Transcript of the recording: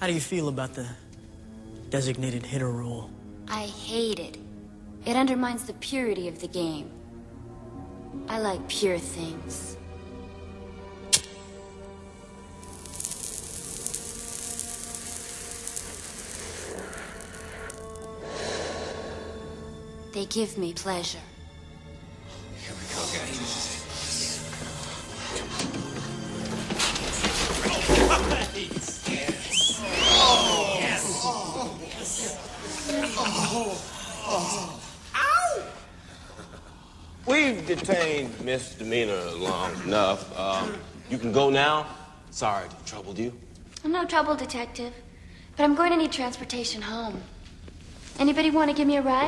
How do you feel about the designated hitter rule? I hate it. It undermines the purity of the game. I like pure things. They give me pleasure. We've detained Misdemeanor long enough. Um, you can go now. Sorry to troubled you. I'm no trouble, detective. But I'm going to need transportation home. Anybody want to give me a ride?